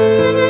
you.